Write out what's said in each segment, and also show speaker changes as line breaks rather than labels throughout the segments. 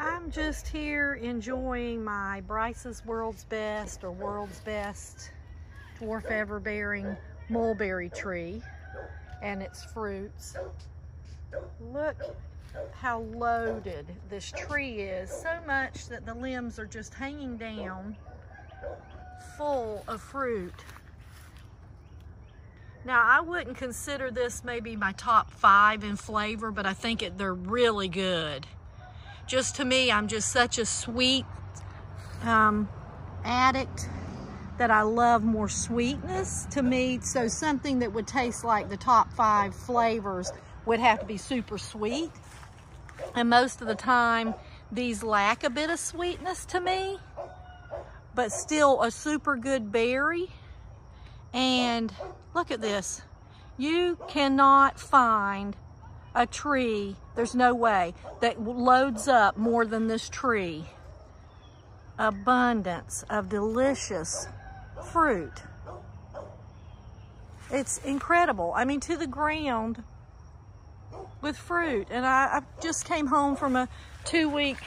I'm just here enjoying my Bryce's World's Best or World's Best dwarf everbearing mulberry tree and its fruits. Look how loaded this tree is, so much that the limbs are just hanging down full of fruit. Now, I wouldn't consider this maybe my top five in flavor, but I think it, they're really good. Just to me, I'm just such a sweet um, addict that I love more sweetness to me. So something that would taste like the top five flavors would have to be super sweet. And most of the time, these lack a bit of sweetness to me, but still a super good berry. And look at this. You cannot find a tree, there's no way, that loads up more than this tree. Abundance of delicious fruit. It's incredible. I mean, to the ground with fruit. And I, I just came home from a two week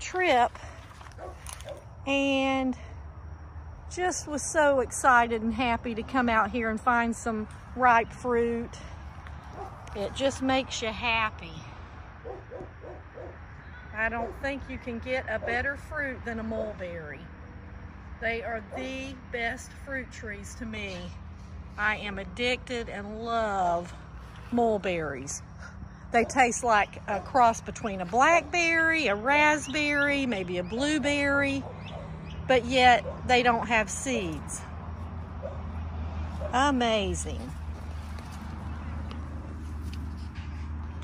trip and just was so excited and happy to come out here and find some ripe fruit. It just makes you happy. I don't think you can get a better fruit than a mulberry. They are the best fruit trees to me. I am addicted and love mulberries. They taste like a cross between a blackberry, a raspberry, maybe a blueberry, but yet they don't have seeds. Amazing.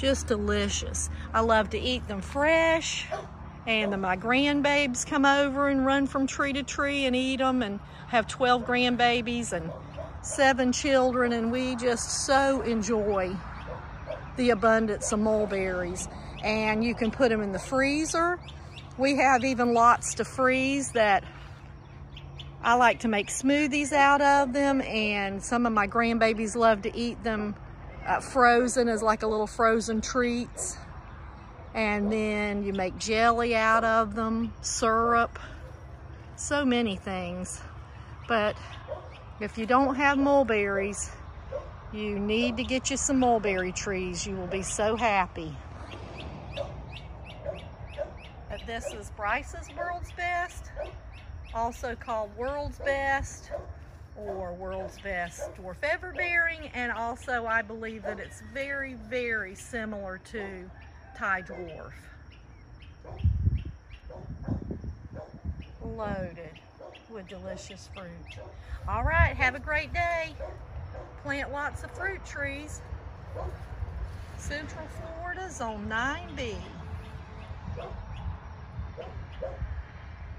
Just delicious. I love to eat them fresh and then my grandbabies come over and run from tree to tree and eat them and have 12 grandbabies and seven children and we just so enjoy the abundance of mulberries and you can put them in the freezer we have even lots to freeze that I like to make smoothies out of them and some of my grandbabies love to eat them uh, frozen as like a little frozen treats and then you make jelly out of them, syrup, so many things. But if you don't have mulberries, you need to get you some mulberry trees. You will be so happy. This is Bryce's World's Best, also called World's Best or World's Best Dwarf Everbearing, and also I believe that it's very, very similar to Thai dwarf. Loaded with delicious fruit. All right, have a great day. Plant lots of fruit trees. Central Florida, Zone 9B.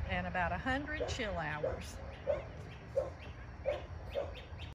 And about 100 chill hours.